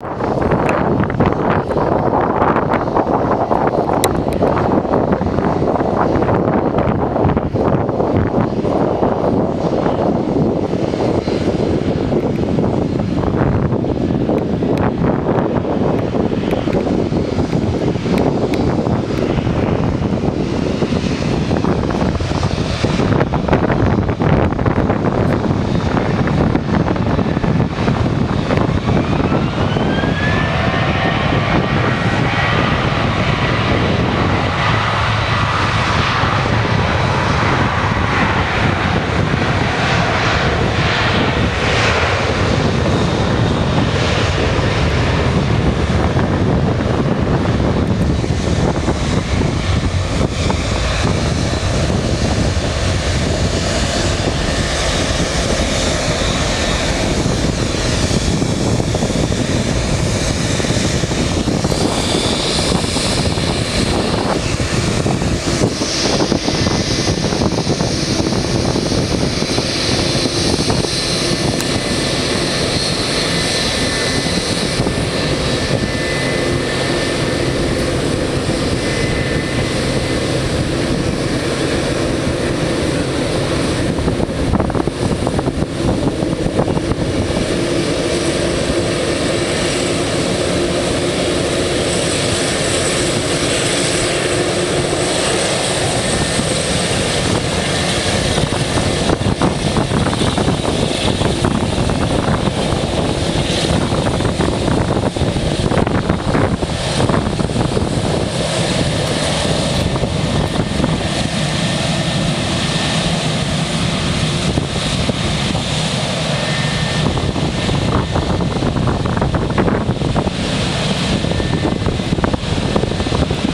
you